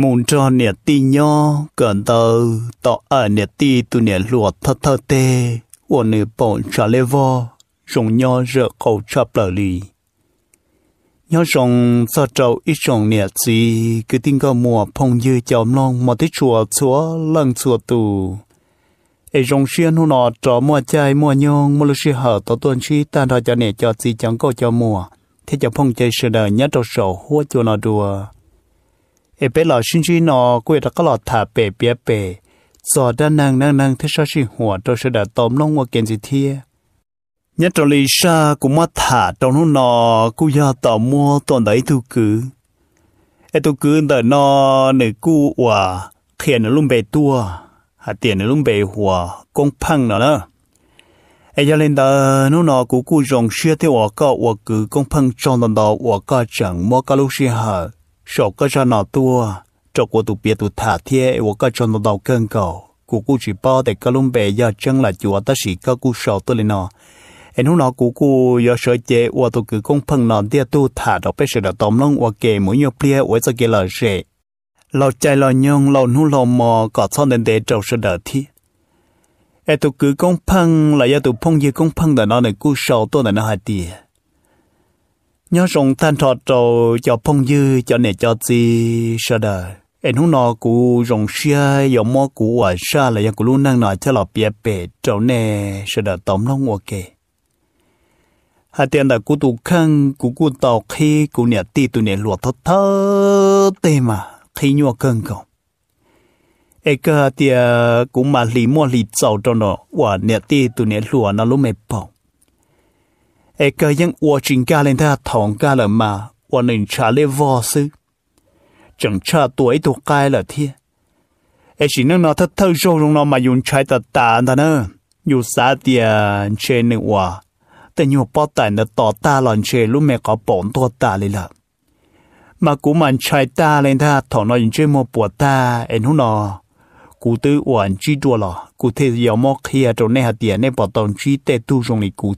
mùn cho nè ti nhỏ cần tờ tọ ở nè ti tu nè luộc thơ thơ tê. Của nè bọn trả lê vo dùng nhỏ rỡ khẩu chập lờ lì. Nhỏ dùng cho trâu ít dùng nè gì cứ tin có mùa phong dư chồng long mà tí chùa chúa lần chùa tù. Ai dùng xuyên hôn nọ trò mùa chai mùa nhông mùa lúc xí hở tổ tuần chi tan thọ cho nè cho gì chẳng cầu cho mùa. Thế cho phong chơi sờ đời nhớ trâu sầu hua chùa nọ đùa ai bé lò xin chi nọ quay ra có lò thả bể bể bể. Giờ đã năng năng năng thế sao xí hùa trâu sờ đời tóm long mua kiện gì thia nhớ trâu lì sa cũng mất thả trong hú nọ cũng giờ tỏ mua tuần đấy tu cứ ai tu cứ đời nọ, nữ cu hòa thiền nó luôn bề tua hạt tiền nó luôn bề hòa công phăng nó nữa ai cho lên đó nó nó cũng cũng dùng xe theo ở có ở cứ công phăng trong đó đó ở có chẳng, mua cái lúc xe hở sổ cái cho nó tua. Cho của tụ bia tụ thả thiê ở có cho nó đó cơn cầu. Cũng cũng chỉ bao để cái lúc bề giờ chân là chúa ta chỉ có cũng sổ tôi lên nó. Em hôm nó cũng cũng giờ sợ chế ở tụ cứ công phăng nó dia tu thả đó bây giờ là tóm lông ở kề mũi nhiều plia ở cho kề là rẻ lâu chạy lâu nhung lâu nu lâu mò, có cho nên để trâu sẽ đỡ thi. Ai tụ cứ công phăng là giờ tụ phong gì công phăng để nó này cú sầu tôi để nó hại tiền nhớ rong than thọ trầu cho phong dư, cho nè cho gì sao đỡ em hôm nọ cụ rong xia giờ mò cụ ở à xa là giờ cụ luôn đang nói cho lọ bia bể trầu nè sao đỡ tóm lông ok hai tiền là cú tụ khăn, cú cụ tàu khi cú nè ti tụ nè luộc thơ thơ tê mà khi nhua cơn cầu. Ai cơ tiền cũng mà lì mua lì dầu cho nó và nè ti tụ nè lụa nó lúc mệt bỏng ê cơ ยัง ua trình ca lên ta thòng ca là mà và nên trả lê vò sư chẳng trả tuổi tụ cai là thiên ê chỉ năng nó thật thơ rô rung nó mà dùng trái tờ tà ta nơ dù xa tia trên nè vàแต่อยู่ป้อแต่เนต่อตาหลอนเชลูกแม่ก็ปนตัวตาเลยล่ะ mà cú mình chạy ta lên ta thằng nó nhìn chơi một bộ ta em không nó cú tư uẩn chi đua lọ cú thế giờ mò kia trong này hạt tiền này bỏ tông chi tệ tu trong này cú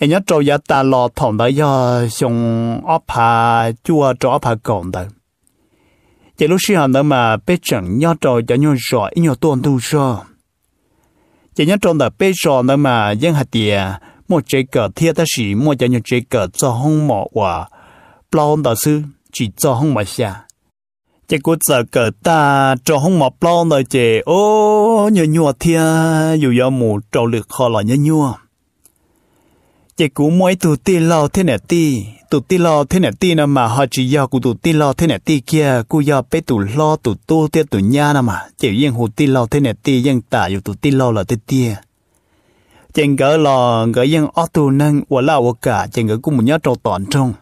thế trâu ta xong cho lúc mà trâu ít tuần trâu đó mà một ta một cho không mỏ đó sư chỉ cho không xa có giờ cỡ ta cho không mà bao đó chỉ ô nhựa nhựa thia, dù do mù trâu lực khó là nhựa nhựa chỉ cú mỗi tụ ti lo thế nè ti tụ ti lo thế nè ti nè mà họ chỉ do cú tụ ti lo thế nè ti kia cú do bé tụ lo tụ tu tiết tụ nha nè mà chỉ riêng hồ ti lo thế nè ti riêng tả dù tụ ti lo là thế tia chừng gỡ lò gỡ riêng ở tụ năng và lao cả chừng gỡ cũng một nhớ trâu tòn trong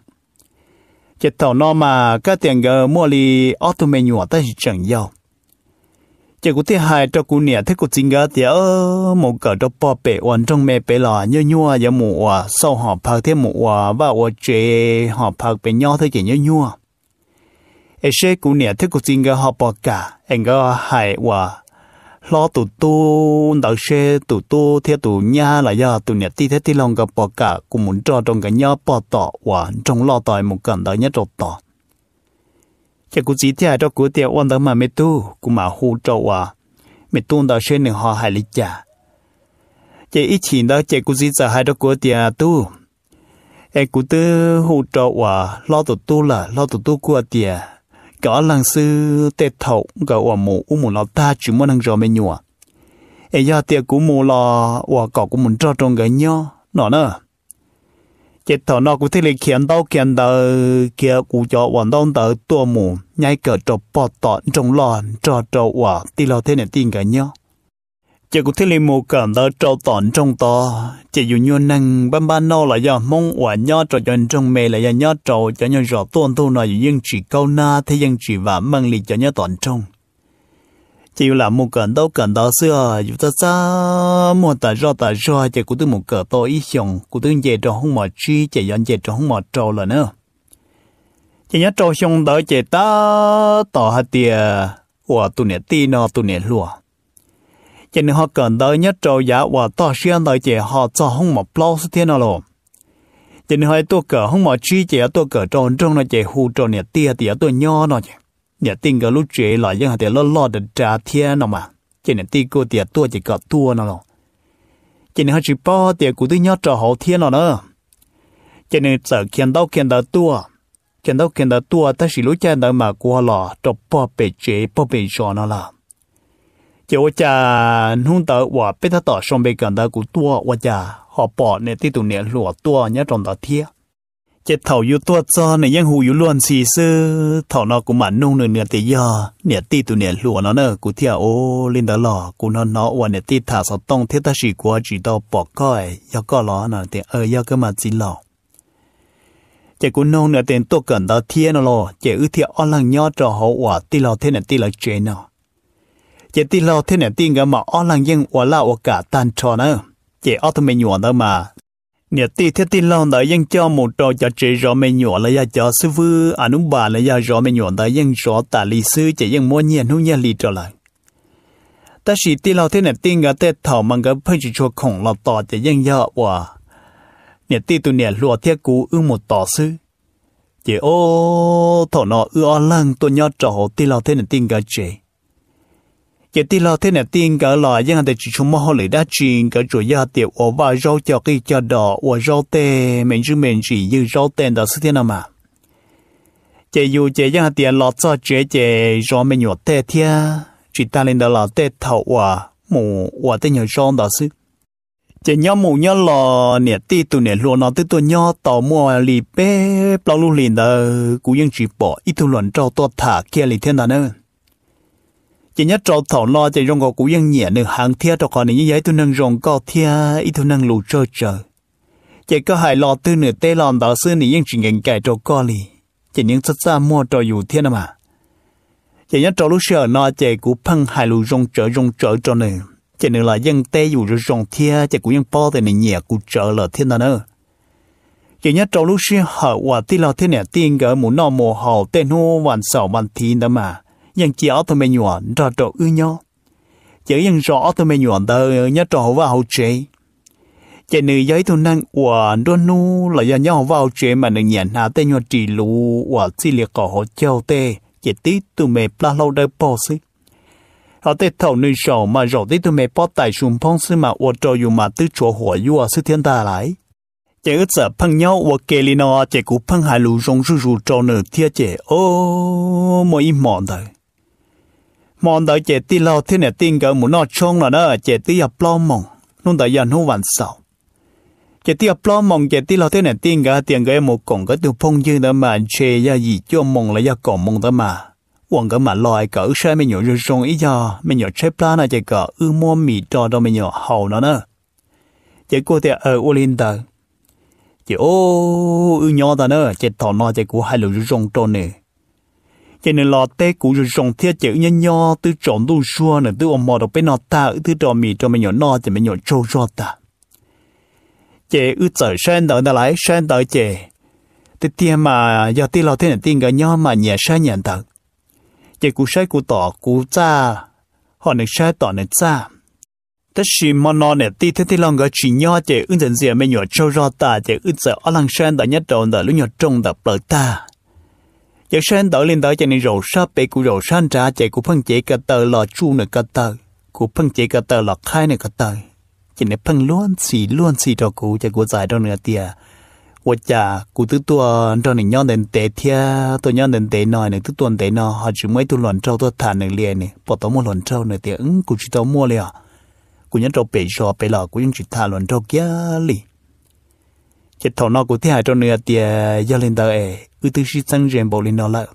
chỉ tàu nó mà các tiền gỡ mua li ở tù menu ta chỉ chẳng giàu chỉ có thứ hai cho cô nè thế cô chính gờ thì ở một cỡ cho bỏ bể hoàn trong mẹ bể là nhớ nhua giờ mù à sau họ phật thêm mù à và ở chế họ phật bể nhau thế chỉ nhớ nhua. Ấy sẽ cô nè thế cô chính gờ họ bỏ cả. Anh có hai và lo tụ tu đạo xe tụ tu theo tụ nha là do tụ nè ti thế ti lòng gặp bỏ cả. Cũng muốn cho trong cái nhau bỏ tỏ hoàn trong lo tỏi một cần đó nhất trộn tỏ chỉ cũng chỉ theo cho của tiêu quan tâm mà mẹ tu cũng mà hú trâu à mẹ tu đó xem nữa họ hay lý trả chỉ ít chỉ đó chỉ cũng chỉ giờ hai cho của tiêu tu. Em cũng tư hú trâu à lo tụ tu là, lo tụ tu của tiêu có lần sư tết thầu có ở mù, u mù nó ta, chỉ muốn năng rõ mấy nhua. Em giờ tiệc của mù lò và có của muốn cho trong cái nhau nó nữa chết thọ nó cũng thấy là khiển đâu khiển đâu kia cụ cho hoàn động tới tua mù, nhai cỡ cho bọt tọt trong lò cho cho quả, tì lo thế này tin cả nhau chỉ cũng thấy là một cảm đó trâu tọn trong to, chỉ dù như năng ban ban nó là do mong quả nhau trò cho trong mê là do nhau trâu cho nhau rõ tuôn tu nói dùng chỉ câu na, thế dùng chỉ và mang lì cho nhau tọn trong chỉ là một cảm đâu cảm đó xưa dù ta sa một ta do ta do chỉ cũng từ một cỡ to ý xong cũng từ về trong không mà chi chỉ dọn về trong không mà trâu là nữa chỉ nhớ trâu xong đó chỉ ta, tỏ hạt tiền của tụi nè ti nó tụi nè lúa chỉ nên họ cần tới nhất trâu giá và tỏ xuyên tới chỉ họ cho không một bao số tiền nào luôn chỉ nên họ tôi cỡ không một chi chỉ tôi cỡ tròn trong nó chỉ hù tròn nè tia tia tôi nho nó chỉ nhà tin cái lúc chuyện là những hạt để lo lo được trả thiên nó mà. Chỉ nên tin cô tiền tua chỉ có tua nó rồi. Chỉ nên họ chỉ bỏ tiền của tôi nhớ trò hậu thiên nó nữa. Chỉ nên sợ kiện đau kiện đâu tua. Kiện đau kiện đâu tua ta chỉ lúc cha đâu mà qua lò trò bỏ bể chế bỏ bể cho nó là. Chỉ ô cha nung tờ hòa biết ta tỏ xong bề gần đó của tua ô cha họ bỏ nên tin tụi nè lùa tua nhớ trong đó thiên chế thầu yêu tua cho này nhân hù yêu luôn xì sư. Thầu nó cũng mặn nung nửa nửa tí giờ nửa tí tụ nửa lúa nó nè thia ô, lên đó lò cụ nó nó và nửa tí thả sao tông thế ta chỉ qua chỉ đâu bỏ coi yêu có lò nó thì ơi yêu cơ mà chỉ lò. Chế cụ nông tiền tua cần đó thiên nó lò. Chế ư lăng nhó trò hậu quả tí lò thế nè tí lò chế nó. Chế tí lò thế nè tí ngắm mà lăng yên quả là quả cả tan trò nữa chế ở thằng mình nhuận mà nè ti thế ti lòng đã yên cho một trò cho chị rõ mẹ nhỏ là ya cho sư vư. À, Anh ông bà là ya rõ mẹ nhỏ đã yên rõ tạ lý sư chỉ yên mua nhiên hung nhiên lý trở lại. Ta chỉ ti lòng thế này tin cái tết thảo mang cái phải chỉ cho khổng là tỏ chỉ yên ya và nè ti tu nè lùa thiết cú ưng một tỏ sư. Chỉ ô thọ nọ ưa lăng, tôi nhớ trò ti lòng thế này tin cái chị chỉ tin lo thế này tin cả là nhưng mà chỉ chung mơ hồ lấy đá chín cả chủ gia tiệm ở và rau cho cái cho đỏ và rau tê mình chỉ mình chỉ như rau tê đó sự thế nào mà. Chỉ dù chỉ những mà tiền lọt cho chế chế rau mình nhọ tê thia, chỉ ta lên đó là tê thầu và mù và tê nhọ rau đó sự chỉ nhớ mù nhớ lò nè ti tụ nè luôn nó tới tụ nhớ tàu mua lì bê bao lu liền đó cũng ยัง chỉ bỏ, ít thu luận trâu to thả, kia lì thiên đó nữa chỉ nhớ trâu thảo lo chỉ rong gò cú yên nhẹ nửa hàng thia cho con này, như vậy tôi nâng rong co thia ít tôi nâng lù trơ chờ chỉ có hai lo tư nửa tê lòn đó xưa này yên chỉ ngành cải trâu co lì. Chỉ những rất xa mua trâu dù thiên mà. Chỉ nhớ trâu lúc sợ nó chỉ cú phăng hai lù rong trở rong trở cho nè chỉ nửa là dân tê dù rồi rong thia chỉ cú yên po thì này nhẹ cú trở là thiên đó nữa. Chỉ nhớ trâu lúc sợ họ và tê lo thế này tiên gỡ muốn nó mồ hồ tê nu vạn sầu vạn thiên đó mà. ยังเจ้าตัวไม่หยวนรอตัวอื้อยเจอยังรอตัวไม่หยวนเตอเนี่ยตัวว่าเอาเจเจนึกย้ายตัวนั่งว่าโดนนู้เลยยังย่อว่าเอาเจมันหนึ่งยันหาเตยอจีลูว่าสิเลียก่อหัวเจ้าเตเจติตัวเมปลาเราได้ปอสิเขาเตเท่านึงสองมาเราได้ตัวเมปอไต่ชุมพงซึมาว่าจอยู่มาตื้อชัวหัวยัวสิเทียนตาไหล chỉ ước sợ phăng nhau và kể li nó chỉ cú phăng hai lũ rong rú rú trâu nửa thiệt chỉ ô mỗi mòn đời Mòn đợi chế ti lo thế này tin cỡ muốn nó trông là đó chế ti ập lo mong nung đợi giờ nó hoàn sầu. Chế ti ập lo mong chế ti lo thế này tin cỡ tiền cỡ một cổng cỡ tiêu phong dương đó mà chế ra gì cho mong là ya cổng mong đó mà. Quần cỡ mà loài cỡ sai mình nhổ rồi rong ý giờ mình nhổ chế plan là chế cỡ ư mua mì trò đó mình nhổ hầu nó nữa chế cô thì ở Olinda chế ô, ư nhỏ đó nữa chế thọ nó chế cô hai lũ rong trôn này cho nên lo tê cũ rồi rong thiết chữ nhân nho từ trộn đu xua nữa từ ông mò đọc bên nó ta từ trò mì cho mình nhỏ no cho mình nhỏ trâu ro ta. Chế ư trở sen đợi đã lại sen đợi chế từ tiền mà giờ tiền lo thế này tiên cái nho mà nhẹ sang nhận thật chế cú sai cú tỏ cú cha họ này sai tỏ này cha tất nhiên mà nó này tí thế thì lòng cái chỉ nho chế ư dần dần mình nhỏ trâu ro ta chế ư trở ở lăng sen đợi nhất đầu đợi lúc nhỏ trông đợi bờ ta giờ sen đỡ lên đỡ cho nên rổ sa bê cụ rổ san ra chạy của phân chế cả tờ lò chu nửa cả tờ. Của phân chế cả tờ lò khai nửa cả tờ. Chỉ nên phân luôn xì luôn xì cho cụ chạy cụ giải đâu nửa tiề của cha cụ tứ tua cho nên nhon đến tế thia tôi nhon đến tế nòi này tứ tuần tế nò, họ chỉ mới tôi luận trâu tôi thản nửa liền này bỏ tao mua luận trâu nửa tiề ứng ừ, cụ chỉ tao mua liền cụ nhân trâu bể sò, bể lò cụ nhân chỉ thả luận trâu kia lì. Chết thầu nó cụ thế hại trâu nửa tiề giờ lên tờ ấy ư tư si tăng rèn bộ lên đó lợ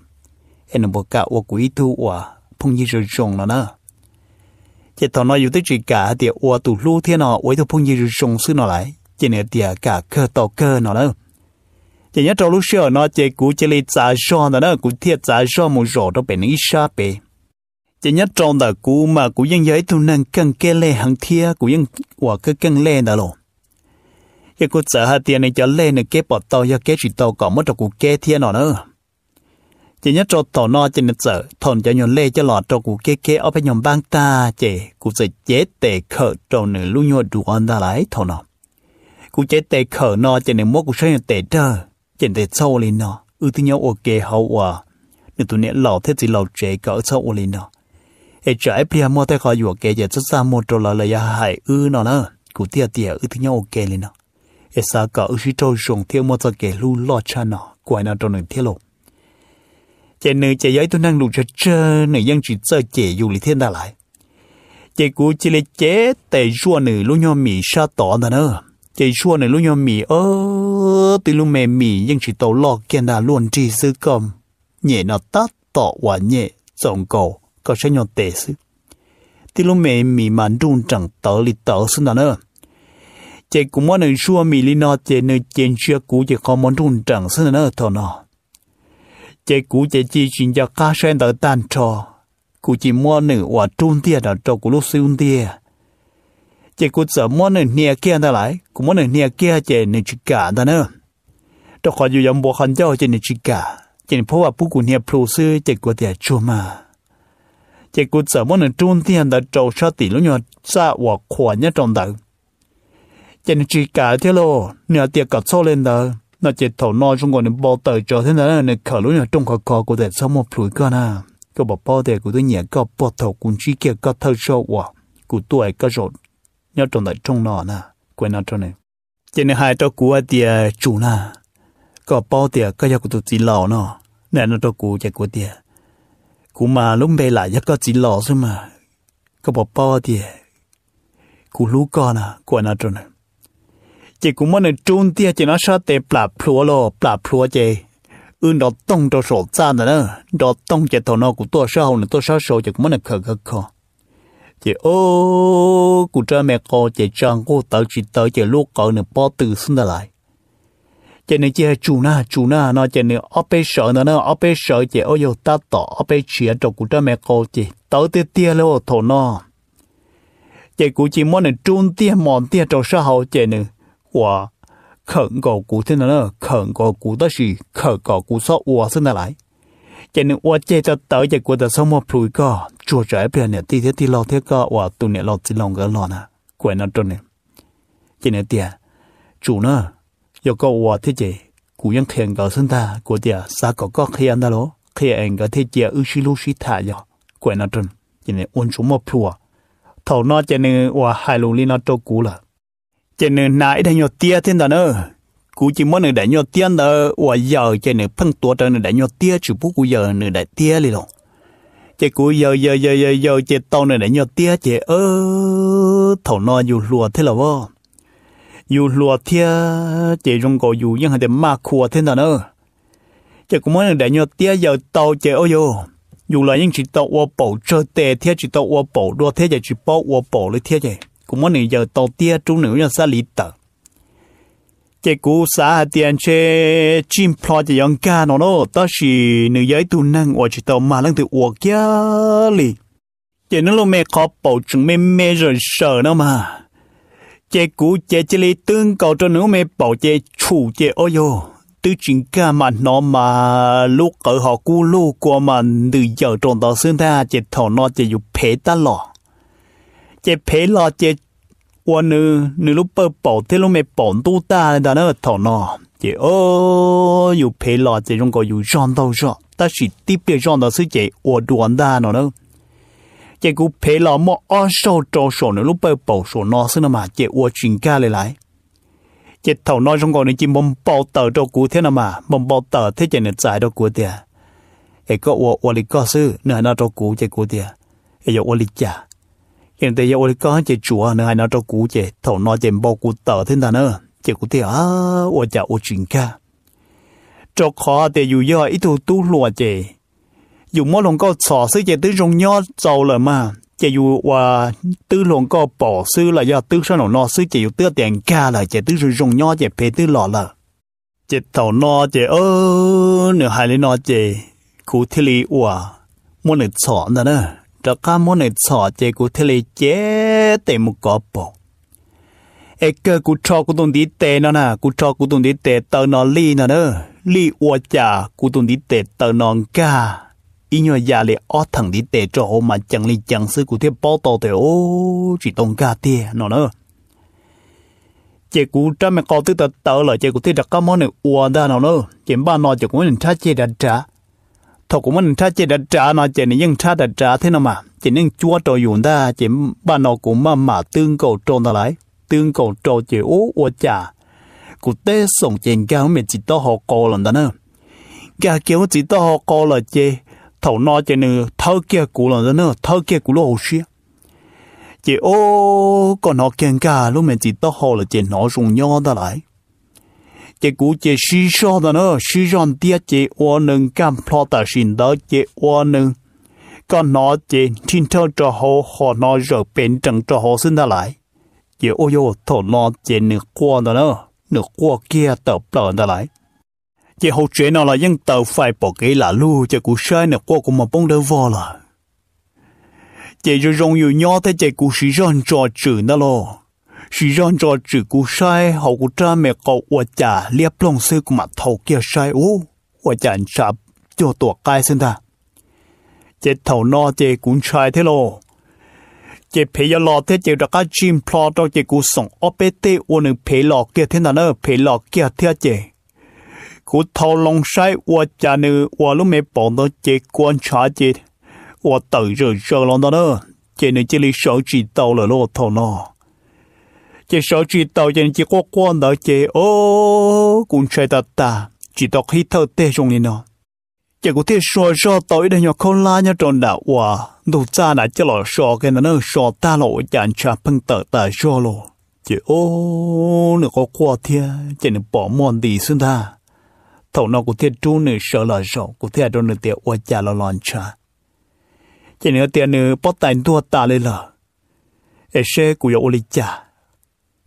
em bộ cả ô quý thu ô phong như rồi rồng nó nè chỉ thằng nó yêu tới cả thì ô tụ lu thiên nó ô tụ phong như rồi rồng xứ nó lại. Chỉ nè thì cả cơ tàu cơ nó nè chỉ nhớ trong lúc xưa nó chỉ cú chỉ lấy giá cho nó nè cú thiết giá cho một rổ đó bên ít xa bề chỉ nhớ trong đời cú mà cú dân giới thu nên căng kê lê hàng thia, cú dân ô cứ cần lê đó rồi giờ cô sợ hai tiền này cho lên này, cái bỏ tàu giờ cái chỉ tàu có mất cho cô cái thiên nó nữa. Chỉ nhớ cho tao nó chỉ nên sợ thôn cho nhon lê cho lọt cho cô kế kế ở bên nhom bang ta chỉ cô sẽ chế tệ khở cho nữa lu nhon đủ ăn ra lại thôn nó cô chế tệ khở nó chỉ nên mua cô sẽ tệ đơ chỉ tệ sâu lên nó ư ừ, thứ nhau ok, hậu à nếu tụi nè lò thế gì lò chế cỡ sâu lên nó ê trái bia mua tay khỏi vừa kể giờ rất xa một trò là là hại ư nó nữa. Cụ tia tia ư thứ nhau ok lên nó 也是个有时做上天么子给路落差呢，怪那种人天路。这呢，这也都能路着这呢，样子这解有里天带来。这估计嘞，这得说呢，路要米沙多的呢，这说呢，路要米哦，对路没米，样子都落见那乱这是个，你那达到完呢，总够个是要得是。对路没米嘛，路长得里得是哪呢？Ê sa cỡ ư sĩ trâu dùng theo mua cho kể lu lo cha nó quay nó trong nền thiết lộ chế nữ chế giấy tôi năng lụ cho chơi nữ dân chỉ chơi chế dù lý thiên đà lại chế cú chỉ lấy chế tệ chua nữ lúc nhau mì sa tỏ đó nữa chế chua nữ lúc nhau mì ơ từ lúc mẹ mì dân chỉ tàu lọ kiên đà luôn chỉ sư cầm nhẹ nó tát tỏ quả nhẹ tổng cầu có sẽ nhau tệ sư từ lúc mẹ mì mà run chẳng tớ li tớ sư đó nữa chế cú muốn nữ chua mì li nó chế nữ chế chưa cú chế không muốn run chẳng sư nữa thôi nó chế cú chế chỉ chuyện cho cá sen đỡ tan trò cú chỉ mua nữ và trung tia đỡ trò cú lúc siêu tia chế cú sợ mua nữ nia kia đó lại cú mua nữ nia kia chế nữ chỉ cả đó nữa đó khỏi dù dòng bộ khăn cho chế nữ chỉ cả chế nữ phô và bố cú nia plu sư chế cú tia chua mà chế cú sợ mua nữ trung tia đỡ trò sao tỷ lúc nhỏ xa và khỏe nhất trong đời chế trên chỉ cả thế lô nửa tiệc cả số lên đó, nó chỉ thầu nói trong còn bỏ tờ cho thế nào này khởi lúc nào trong khó khó của để sau một phủi cơ na cái bảo bao để của tôi nhẹ có bỏ thầu cũng chỉ kia có thâu sâu quá của tôi có rồi nhớ trong đại trong nó na quên nó trong này. Trên hai cho của tiệc chủ na có bao tiệc có cho của tôi chỉ lò nó nè nó cho của chạy của tiệc, của mà lúc bây lại có chỉ lò thôi mà. Có bảo bao tiệc, của lú con à quên nó trong này chỉ cũng muốn trốn tia chỉ nó sao? Để bà phùa lo, bà phùa chị ưn đó tông cho sổ ra nữa đó. Tông chỉ thằng nó của tôi sao nữa tôi sao sổ chỉ cũng muốn khờ khờ khờ. Chị, ô, cụ cha mẹ cô chị trang cô tới chị tới chị lúc cậu nữa bỏ từ xuống lại. Chị này chỉ chủ na chủ na, nó chị này ở bên sợ nữa nó ở bên sợ chị ôi yo ta tỏ ở bên chia cho cụ cha mẹ cô chị tới tia tia lo thằng nó. Chị cụ chỉ muốn trốn tia, mòn tia cho sao chị nữa 我 khẩn cầu cụ thế nào nữa khẩn cầu cụ đó là khẩn cầu cụ số ua sinh lại. Cho nên ua chơi cho tới giờ của ta sống một phút có chùa trái bên này tí thế tí lo thế có ua này lo tí lòng cái lo nè. Quên nó trơn nè. Cho nên tiền chủ nữa yêu cầu ua thế chị cụ ยัง khen cầu sinh ta, của tiền sao có có khen ta lo khen cái thế chị ư xí lu xí thả rồi quên nó trơn cho nên ôn chúng một phút thầu nó cho nên ua hai lũ li nó trâu cũ là cho nên nãy đã nhiều tia thiên đó nữa cú chỉ muốn để nhiều tia đó và giờ cho nên phân tổ cho nên để nhiều tia chủ bút cú giờ nên để tia đi rồi. Chỉ cú, giờ giờ giờ giờ giờ chỉ tàu nên để nhiều tia chỉ ơ, thầu nó dù lùa thế là vô dù lùa tia chỉ trong cổ dù nhưng hay để mà khua thiên đó nữa chỉ cũng muốn để nhiều tia, giờ tàu chỉ ơ yo dù là những chỉ tàu ô bổ chơi tệ thế chỉ tàu ô bổ đua thế chỉ bổ ô bổ lấy thế chỉ cũng muốn giờ tổ tia trung nữ giờ xa lý tờ. Chế cú xã tiền chế chim plo chế yong ca nó nó ta chỉ nữ giới tu năng ở chỉ tàu mà lăng tự uộc kia lì. Chế nó lo mẹ khó bầu chừng mẹ mẹ rồi sợ nó mà. Chế cú chế chế lý tương cầu cho nữ mẹ bầu chế chủ chế ô yo tư chính ca mà nó mà lúc ở họ cú lu của mà từ giờ trộn tàu xương ta chế thọ nó chế dục phế ta lọ chế phê lo chế qua nữ nữ lúc bơ bỏ thế lúc mẹ bỏ tu ta đã nó thọ nó chế ô yêu phê lo chế trong có yêu rong đâu rồi ta chỉ tiếp biệt rong đó sự chế ô đuổi ta nó đâu chế lo mà ở sau cho sổ nữ lúc bơ bỏ số nó mà chế ô chuyện ca lại lại chế thọ nọ trong có này chỉ mong bỏ tờ cho cú thế nào mà mong bỏ tờ thế chế này giải cho cú tiền ấy có ô ô lý có sư nửa nó cho cú chế cú tiền ấy ô lý hiện tại giờ tôi có chỉ chùa à, nữa hay nó cho cú chỉ thầu nó chỉ bao cú tờ thế nào nữa. Chỉ cú thì à tôi chả tôi chuyện cả cho khó thì dù giờ ít thu tu lùa chỉ dù mỗi lần có sọ sư chỉ tứ rong nhó giàu là mà. Chỉ dù và tứ lần có bỏ sư là do tứ sao nó sư chỉ dù tứ tiền ca là chỉ tứ rong nhó chỉ phê tứ lọ là. Chỉ thầu nó chỉ ơ nửa hai lý nó chỉ cú thì lý và mỗi lần sọ nữa cho cá món này sọ chế của thế lệ chế tệ một cọ bộ. Ê, cơ của cho của tuần đi tệ nó nè, của cho của tuần đi tệ tờ nó li nó nữa li ua chả của tuần đi tệ tờ nó ca ý nhờ già lệ ó thằng đi tệ cho họ mà chẳng li chẳng sư của thế bao tàu tệ ô, chỉ tông ca tia nó nữa chế cụ cha mẹ có tư tờ tờ là chế của thế đặt cá món này ua đa nó nữa chế ba nó chế của nên trả chế đặt trả thọ của mình cha chỉ đặt trả nó chỉ nên cha đặt trả thế nào mà? Chỉ nên chúa trò dùng ta, chỉ ban nó cũng mà mà tương cầu tròn ta lại. Tương cầu trò chỉ ố ô cha cụ tế sống trên cao mình chỉ to họ co lần đó nữa cái kéo chỉ to họ co là chê. Thầu nó chỉ nữa thâu kia cụ lần đó nữa thâu kia cụ lô xí chỉ ô còn nó kiên cả lúc mình chỉ to họ là chỉ nó dùng nhau ta lại chế cú chế sĩ so đó nó sĩ ròn tia chế ô nâng cam plot ta xin đó, chế ô nâng. Còn nó chế thiên thơ cho họ họ nó rỡ bên trần cho họ xin ta lại. Chế ô yo thổ nó chế nửa qua đó nó nửa qua kia tờ bờ ta lại. Chế hậu chế nó là dân tàu phải bỏ cái là lu, chế cú sai nửa qua cũng mà bông đỡ vô là. Chế rồi rong yêu nhau thế chế cú sĩ ròn cho chữ đó lo chỉ rong cho chữ cú sai hậu cú cha mẹ cậu ua chả liệp lòng sư của mặt thầu kia sai ô ua chả chạp cho tổ cai xin ta chỉ thầu no chỉ cũng sai thế lo chỉ phải giờ lo thế chỉ được cái chim plot đó chỉ cú sống ở bên tây ua nương phải lo kia thế nào nữa phải lo kia thế chỉ cú thầu lòng sai ua chả nữ ua lúc mẹ bỏ đó chỉ quan trả chỉ ua tự rồi rồi lo đó nữa chỉ nữ chỉ lý sợ chỉ tàu là lo thầu no chỉ sợ chỉ tàu chỉ chỉ có quan đó chỉ ô cũng chơi tạt ta. Chỉ đọc hít thở tê trong này nó chỉ có thể sợ sợ tới đây nhỏ không la nhau tròn đạo hòa. Đủ cha đã cho lo sợ cái nó sợ ta lộ chẳng cha phân tờ ta sợ lo chỉ ô nó có qua thia chỉ nó bỏ mòn đi xuống ta. Thầu nó có thể chú nữa sợ là sợ, có thể đâu nữa tiệt qua cha lo lon cha chỉ nữa tiệt nữa bắt tay tua ta lên là ê, xe của yêu lý cha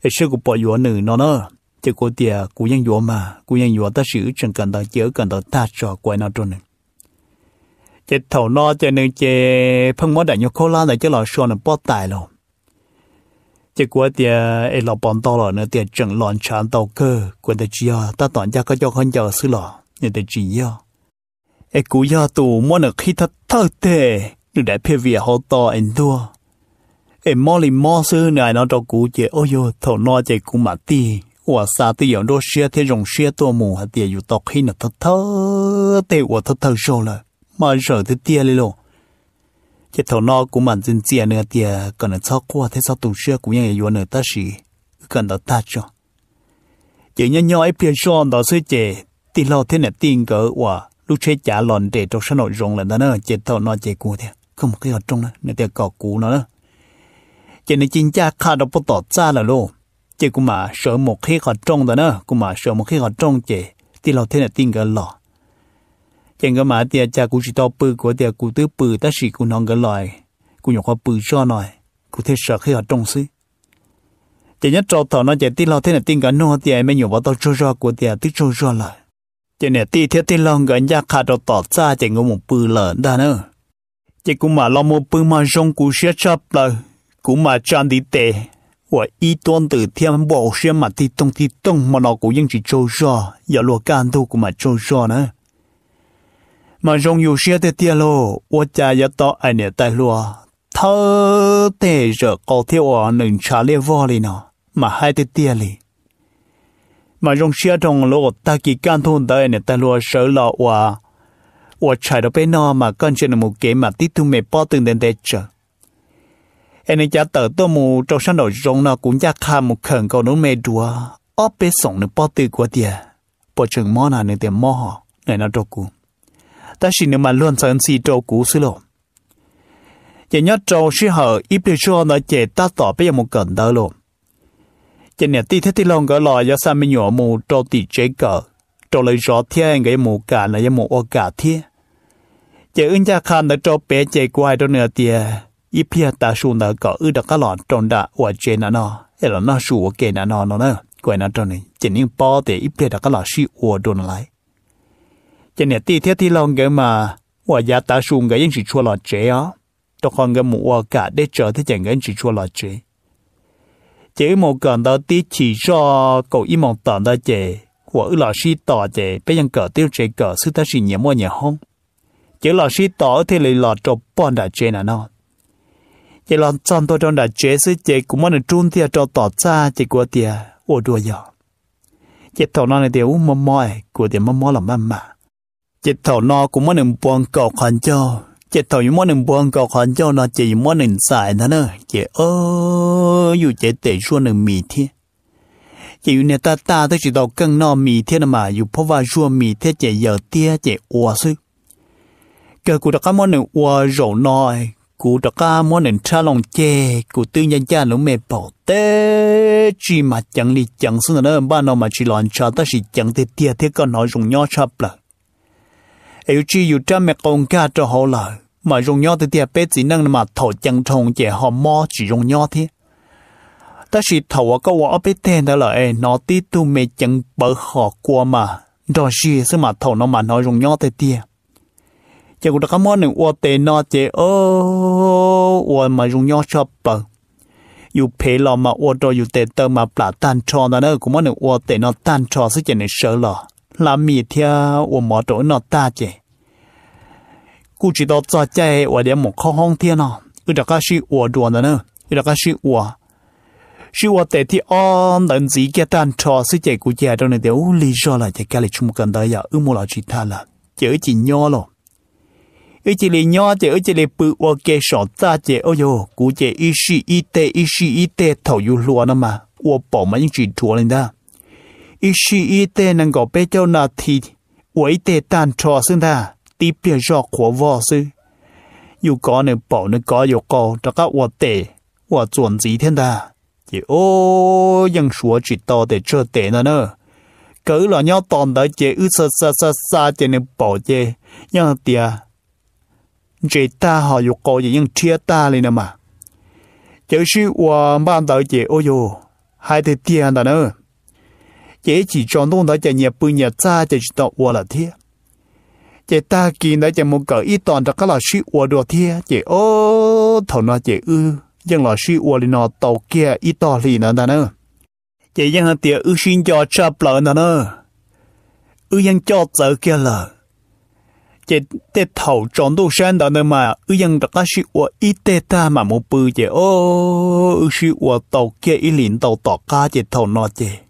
ai sẽ của bỏ yếu nữa nó nó chỉ có tiệt của nhân yếu mà của nhân yếu ta sử chẳng cần ta chớ cần ta ta cho quay nào trôn chỉ thầu nó chỉ nên chỉ phân mối đại nhau khô la này chỉ là sợ nó bắt tay rồi chỉ có tiệt ê lọ bọn to rồi nữa tiệt chẳng lon chán tàu cơ của ta chỉ ta toàn gia có cho hơn giờ xứ lọ người ta chỉ ê cú yêu tù mua được khi thật thơ tệ được đại phê việc họ to anh đua e moli mo sư này nó cho cú chế. Ôi yo thổ nó chế cú mà ti ủa sa ti yon đô xe thế rồng xe tua mù hạt tiền yu tóc khi nó thật thơ tê, ủa thật thơ sâu là mà sợ thế tia lì lô. Chế thổ nó cú mà dân chia nữa tia cần là sao qua thế sao tụ xe cú nhảy yu nữa ta xì? Cần đó ta cho. Chế nhớ nhớ ấy phiền son đó sư chế ti lo thế nè tiền cỡ ủa lúc chế trả lòn để trong sân nội rồng là đó nữa chế thổ nó chế cú thế. Không, cái ở trong nữa nè tia cỏ cú nó nữa chế này chính cha khá đâu bắt tỏ ra là luôn chế cũng mà sợ một khi họ trong đó nữa cũng mà sợ một khi họ trong chế thì lo thế này tin cái lọ chế có mà tiệt cha cũng chỉ tao bự của tiệt cũng tứ bự ta chỉ cũng nong cái loại cũng nhỏ họ bự cho nói cũng thế sợ khi họ trong xí. Chế nhất trâu thọ nó chế tí lo thế này tin cái nó tiệt mấy nhỏ bao tao cho cho của tiệt tí cho cho lại. Chế nè, tí thiết tí lo gần gia khá đâu tỏ ra chế ngô một bự lợn đó nữa chế cũng mà lòng một bự mà rong cũng sẽ chấp lời cũng mà chọn đi tệ và ý tuân từ thiên bộ xe mà đi tông đi tông mà nó cũng vẫn chỉ trâu rõ giờ lúa can thu cũng mà trâu rõ nữa mà dùng yêu xe thì tiền lô và cha giờ to anh này tại lúa thơ tệ giờ có theo ở nâng trả lệ vô li nó mà hai thì tiền li. Mà dùng xe trong lô ta kỳ can thu anh này tại lúa sợ lọ và và chạy 到 bên nó mà con chuyện một cái mà tí thu mẹ bỏ từng đến để chờ anh ấy cha tờ tôi mù, trong sáng đầu rong nó cũng cha khá một khẩn cầu nó mê đùa. Óp bê sống nó bỏ từ của tiền bỏ chừng mò nào nên tiền mò họ. Này, nó trâu cú ta chỉ nếu mà luôn sẵn si trâu cú xí lộ. Chỉ nhớ trâu sĩ hở, ít bê cho nó chế ta tỏ bây giờ một cẩn đó lộ. Chỉ nè, tí thế tí lòng cái lò do sao mình nhỏ mù, trâu tỷ chế cờ. Trâu lấy rõ thiên cái mù cả là mù ô cả thiên chỉ ứng cha khan đã trâu bé chế quay đâu nữa tiền ít phía ta su nợ có ư được cái lọn trong đã ở trên nó nó ấy là nó su ở cái nó nó nó nữa quay nó trong này chỉ những bao để ít phía được cái lọn si ở đồ nó lại chỉ này tí thiết tí lòng cái mà ở nhà ta su cái những chỉ chua lọt chế á đó còn cái mũ ở cả để chờ thì chẳng cái chỉ chua lọt chế chỉ một cần đó tí chỉ cho cậu ít một tận đó chế của ư lọt si tỏ chế bây giờ cỡ tiêu chế cỡ sư ta chỉ nhiều mua nhiều không chỉ lọt si tỏ thì lại lọt cho bọn đã chế nó nó chỉ là chọn tôi trong đã chế sự chế cũng muốn được trung thì cho tỏ ra chỉ của tia ô đùa giờ chỉ thầu nó này tiêu mò mò của tiệt mò mò là mà mà chết thầu nó cũng muốn được buông cầu khoản cho. Chết thầu muốn được buông cầu khoản cho nó chỉ muốn được xài nó nữa. Chỉ ơ dù chết để xuống được mì thiên chỉ như nè ta ta tới chỉ đầu cân nó mì thiên mà. Dù phô vào xuống mì thiên chỉ giờ tia chỉ ua sư cái cụ đã có muốn được ua rổ nòi cụ đó ca muốn nên cha lòng chê cụ tư nhân cha nó mẹ bảo tê. Chỉ mà chẳng đi chẳng xuống nữa ba nó mà chỉ loạn cha ta chỉ chẳng thể tia thế con nói dùng nhau chắp là, ai chỉ yêu cha mẹ con cả cho họ là mà dùng nhau thì tia bé chỉ năng mà thổ chẳng thông che họ mò chỉ dùng nhau thế ta chỉ thầu có quả bé tên đó là ấy nó tí tu mẹ chẳng bỡ họ qua mà đó chỉ sẽ mà thầu nó mà nói dùng nhau thì tia chỉ cũng đã có món nữa tên nó chỉ ô ô mà dùng nhau cho bờ yêu phê lò mà ô đồ yêu tệ tơ mà plả tan cho nó nữa cũng món nữa ô tệ nó tan cho sẽ chỉ này sợ lò làm mì theo ô mỏ chỗ nó ta chỉ cú chỉ đó cho chạy ô để một kho hong thiên nó ừ đã có sự ô đồ nữa ừ đã có sự ô sự ô tệ thì on đừng gì cái tan cho sẽ chỉ cú chạy trong này để ô lý do là chỉ cái này chung cần đấy à ừ mua là chỉ ta là chỉ chỉ nhỏ rồi ở chỉ lì nhỏ chỉ ở chỉ lì bự, ô kê sọ ta chỉ ô yo cú chỉ ít sĩ ít tê ít sĩ ít tê, thầu yêu lúa nó mà. Ô, bỏ mà những chuyện thua lên đó ít sĩ ít tê năng có bé cho nà thì, ô ít tê tan trò xưng ta. Tí bia rõ của vò sư Yu có nên bỏ nên có yêu có cho các ô tê, ô, chuẩn gì thiên ta. Chỉ ô ยัง số chỉ to để chơi tê nó nữa cỡ là nhau toàn đó chỉ ư, sa sa sa sa chỉ nên bỏ chơi nhau tiệt chị ta họ dục cô gì nhưng chia ta lên mà. Chữ sư của ban đầu chị ôi dù, hai thì tiền đó nữa. Chị chỉ cho nông đó chị nhập bự nhập ra chỉ đọc qua là thế chị ta kinh đó chị muốn cởi ít toàn đó các là sư của đồ thế chị ô, thầu nó chị ư nhưng là sư của lên nó tàu kia ít to lì nữa đó nữa. Chị nhưng hàng tiền ư xin cho chập lợn đó nữa. Ư nhưng cho giờ kia lợn chế tê thầu tròn đồ山的呢嘛，有人大家是我一代大嘛冇背姐哦，是我到嘅一年到大家姐头那姐，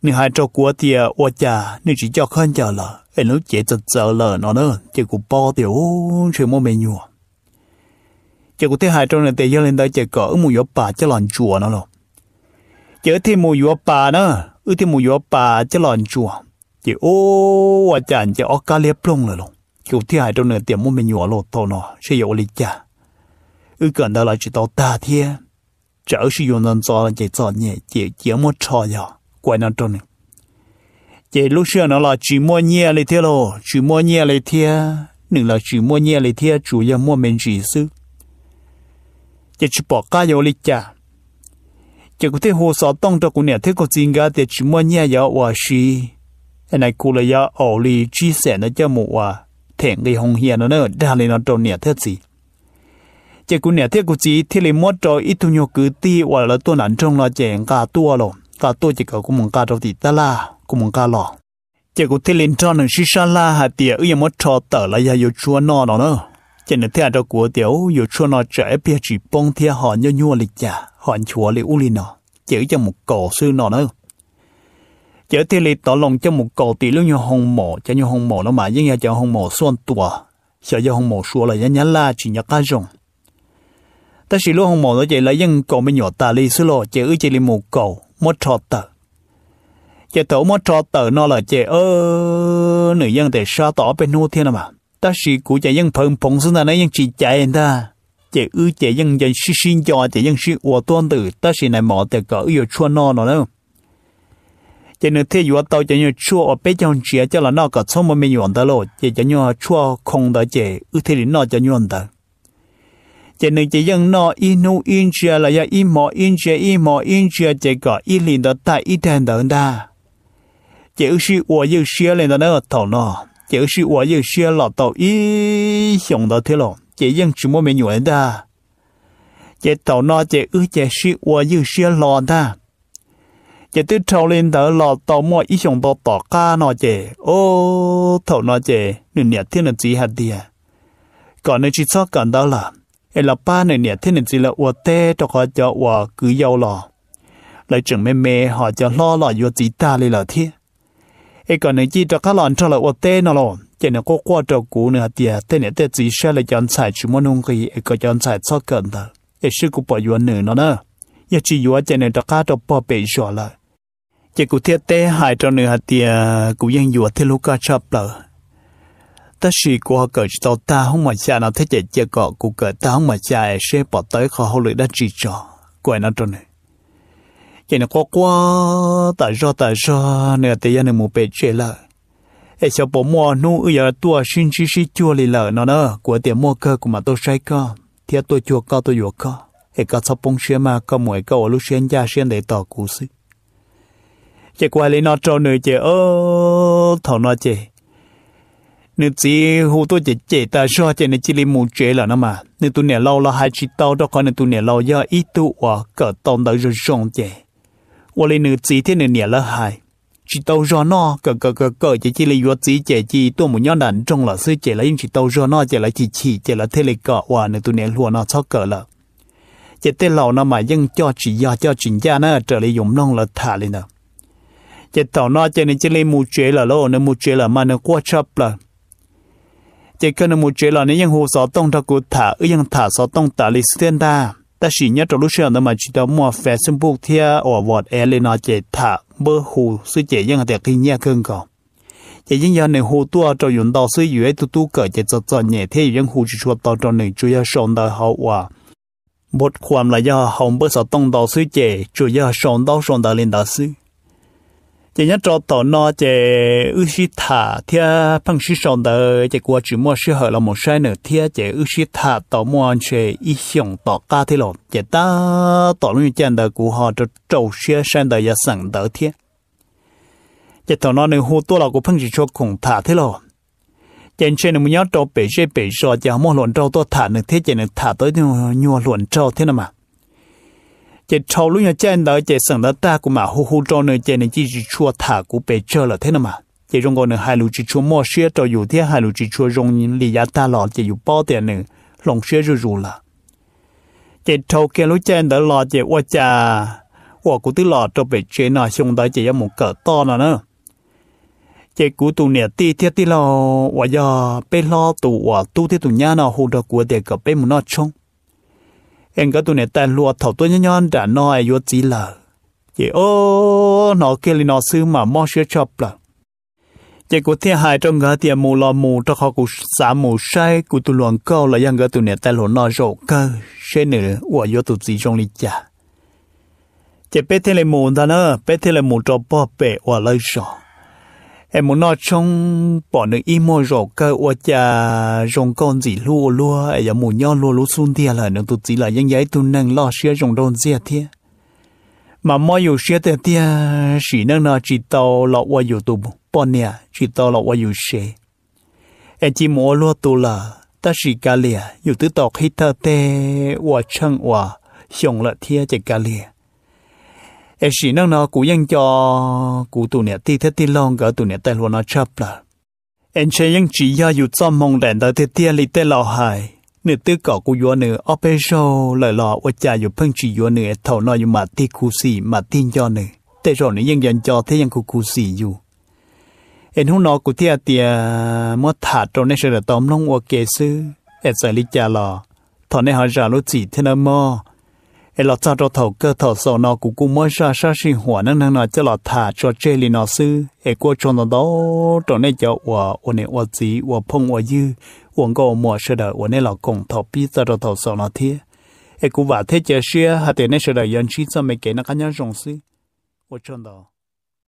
你还照顾爹我家，你只叫看家了，哎，你姐就走了，那呢，结果包掉哦，全部没有。结果啲系中人哋要令到只个冇有爸即乱做呢咯，有啲冇有爸呢，有啲冇有爸即乱做，就哦，我家人就恶家裂崩了咯。 Kiểu thi hại trong nửa tiệm mua mình nhỏ lột tổ nó sẽ yếu lý cha ư cần đó là chỉ tàu ta thiên trở sử dụng nên cho chỉ cho nhẹ chỉ chỉ mua trò nhỏ quay nó trong này chỉ lúc xưa nó là chỉ mua nhẹ lấy thiên lo chỉ mua nhẹ lấy thiên nửa là chỉ mua nhẹ lấy thiên chủ yếu mua mình chỉ sư chỉ chỉ bỏ cá yếu lý cha chỉ có thể hồ sơ tông cho của nhà thế có gì cả để chỉ mua nhẹ yếu và xí anh ấy cụ là yếu ổ lý chia sẻ nó cho mua thể người cái hồng hiền nó nữa đa lên nó trộn nhẹ thế gì. Chỉ cũng nhẹ thế cũng chỉ thì lấy mất rồi ít thu nhập cứ ti hoặc là tôi nản trong là chèn cả tua rồi cả tua chỉ có cũng mong cả đâu thì ta la cũng mong cả lọ chỉ cũng thiết lên cho nó xí sa la hạt tiệt ư mất cho tờ là ya yêu chua nó đó nữa chỉ nên theo đó của tiểu yêu chua nó trẻ bia chỉ bông theo họ nhau nhau lịch giả họ chua lịch u linh nó chỉ cho một cổ sư nó nữa giờ thì lấy tỏ lòng cho một cầu tỷ lúc như hồng mộ. Cho như hồng mộ nó mà nhưng cho hồng mộ xuân tua sợ cho hồng mộ xua là nhá la, chỉ nhá cá rồng. Ta chỉ lúc hồng mộ nó chỉ là những cầu bên nhỏ ta li xưa lo chỉ ư chỉ li một cầu một trò tờ. Chỉ tổ một trò tờ nó là chỉ ơ, nữ dân để sa tỏ bên nô thiên mà. Ta chỉ cũng chỉ dân phần phồng xuống là nó dân chỉ chạy ta. Chỉ ư chỉ dân dân xin cho chỉ dân xin ủa tuân tử ta chỉ này mỏ để có ư chua nó nó đâu cho nên thế yếu tàu cho nên chua ở bên trong chia cho là nó có số mà mình nhận được rồi. Chỉ cho nên chua không được chỉ ư thế thì nó cho nhận được cho nên chỉ dân nó inu in chia là ya in mò in chia in mò in chia chỉ có in liền đó tại in đàn đó đa chỉ ước gì của yêu chia lên đó nó thầu nó. Chỉ ước gì của yêu chia là tàu ý dùng đó thế lo chỉ dân chỉ muốn mình nhận được chỉ tàu nó chỉ ước chỉ gì của yêu chia là đó. จะตื้อทอลินเตอหลอดต่อมออีชงบอต่อก้านอเจ โอ้เท่านอเจหนึ่งเนี่ยเที่ยนจีฮัดเดียก่อนในชีซอกกันดาวหลาเอลป้าหนึ่งเนี่ยเที่ยนจีละอวเต้ตอคอจอว่ากือยาวหล่อเลยจึงไม่เมหอจะล่อหล่อยัวจีตาเลยเหรอที่ยเอก่อนในจีตะก้าหลอนทอละอวเต้นอหล่ะเจนก็กว่าตอกูเนื้อเดียเต้เนี่ยเต้จีเชลยอนใส่ชุมนุงกีเอก็จอนใส่ซอกเกินเถอะเอชื่อกูปล่อยยัหนึ่งนอเนอะยาจียัวเจนตะก้าตอปอเปย์ชัวเลย chỉ cụ thiết tế hai nửa hạt tiền cụ dân dùa thì lúc ca chập lờ ta chỉ của họ cởi tao ta không mà cha nào thế chạy chạy cọ, cụ cởi ta không mà cha sẽ bỏ tới khó hậu lưỡi đã chỉ cho quay nó trong này. Chỉ nó có quá, tại do tại do, nè thì anh muốn bể chế lại ai sợ bộ mua nu giờ tua xin chỉ chỉ chua lì lờ nó đó. Của tiền mua cơ của mà tôi sai cơ thiết tôi chua cơ tôi dùa cơ ai cả sắp bông xe mà, có mỗi câu lúc xuyên gia xuyên để tỏ cú xích chỉ qua lên nói cho nơi chỉ ơ thọ nói chỉ nửa chỉ hú tôi chỉ chỉ ta cho chỉ nửa chỉ lên một chế là nó mà. Nửa tôi nè lâu là hai chỉ tao đó còn nửa tôi nè lâu do ít tu và cỡ tông tới rồi rong chỉ và lên nửa chỉ thế nửa nè là hai. Chỉ tao cho nó, cỡ cỡ cỡ cỡ chỉ chỉ lấy vô chỉ chỉ chỉ tôi muốn nhớ đàn trong là sư là nhưng chỉ tao cho nó chỉ là chỉ chỉ chỉ là thế lấy cỡ và nửa tôi nè luôn nó cho cỡ là. Chỉ tên lâu nó mà dân cho chỉ do, cho chính gia nó, trở lại dùng nông là thả lên nào chế tàu nó chế nên chế lên mù chế là lô nên mù chế là mà nó quá chấp là. Chế cái nên mù chế là nó ยัง hồ sọ tông thà cụ thả ở ยัง thả sọ tông tả lịch thiên đa. Ta chỉ nhớ trong lúc xưa nó mà chỉ đó mua Facebook thì ở vọt e lên nó chế thả, bơ hồ sư chế ยัง để kinh nhẹ hơn còn chế những giờ này hồ tua cho dùng đầu sư yếu tu tu cởi chế cho cho nhẹ thế những hồ chỉ cho tao cho nên chủ yếu sống đời hậu quả. บทความละย่อหอมเบอร์สต้องต่อซื้อเจจุย่อสอนต้องสอนตาลินตาซื้อ chỉ nhớ cho tổ nó chỉ ư sĩ thả thì phăng sĩ sòng đời chỉ qua chỉ mua sĩ hở là một sai nữa thì chỉ ư sĩ thả tổ mua chỉ ý xong tổ ca thì lộn. Chỉ ta tổ luôn chân đời của họ cho trâu sĩ sang đời giờ sẵn đời thì chỉ tổ nó nên hô tổ là của phăng sĩ cho cùng thả thì lộn. Trên trên mình nhớ trâu bể dây bể rồi chỉ mua luận trâu tổ thả nữa thế chỉ nên thả tới nhua luận trâu thế nào mà chỉ trâu lúc nhà trên đó chỉ sẵn đó ta cũng mà hú hú cho nơi trên này chỉ chỉ chua thả cũng bể chơi là thế nào mà? Chỉ trong con nữa, hai lũ chỉ chua mua xe cho dù thế, hai lũ chỉ chua rong lì giá ta lọ chỉ dù bao tiền nữa, lòng xe rồi rồi là. Chỉ trâu kia lúc trên đó lọ chỉ qua cha qua cũng tức lọ cho bể chơi nào xong đó chỉ có một cỡ to nào nữa. Chỉ cú tụ nè, ti thiết ti lo và giờ bê lo tụ và tu thiết tụ nhà nào hú được của để gặp bê một nó chung em có tụi này ta lùa thầu tôi nhon nhon đã nói yo chỉ là chị, ô nó kia li nó sư mà mò sẽ chọc là chị của thiên hai trong ngã tiền mù lò mù cho họ cũng xả mù sai của tụi luồng câu là yang cái tụi này ta lùa nó rổ cơ sẽ nữa của yo tụi gì trong li chả chị, bé thế là mù ta nữa, bé thế là mù cho bỏ bể và lấy rõ em muốn nói trong bỏ nữ y mô rổ cơ ô cha rong con gì lua lua ấy giờ muốn nhau lua lua xuân tia là nó tụt chỉ là những giấy tu nâng lo xia rong đồn xia thia mà mỗi yêu xia tia tia chỉ nâng nó chỉ tàu lọ qua yêu tu bỏ nè chỉ tàu lọ qua yêu xia em chỉ mua lua tu là ta chỉ cả lìa yêu tứ tàu khi ta tê qua chân qua xong lợ thia chỉ cả lìa. ai chỉ năng nó cũngยังcho cụ tụ nè ti thế ti long gỡ tụ nè tay luôn nó chấp là anh chơiยังchỉ doอยู่trong mong đèn tới thế tia li tê lò hài nửa tư cỏ của yo nửa operation lời lò ở chaอยู่เพิ่งchỉ yo nửa thầu nóอยู่mà ti khu xì mà tin cho nửaแต่rồi nửaยังยังcho thếยังkhu khu xìอยู่เอ็นหูนอกูเทียเตียมดถาตรงนี้เสด็จตอมลงวัวเกซื้อเอ็ดใส่ลิจาลอถอนในหาจารุจีเทนมอ ai lọt cho thầu cơ thầu sầu nó cũng cũng mới ra sa sinh hỏa năng năng nó cho lọt thả cho chơi lì nó sư. Ai qua cho nó đó cho nên cho và và này và gì và phong và dư. Và có mua sơ đời và này là cùng thầu bí cho thầu sầu nó thế ai cũng vào thế chơi xưa hạt tiền này sơ đời dân trí cho mấy cái nó cá nhân rộng sư. Và cho đó.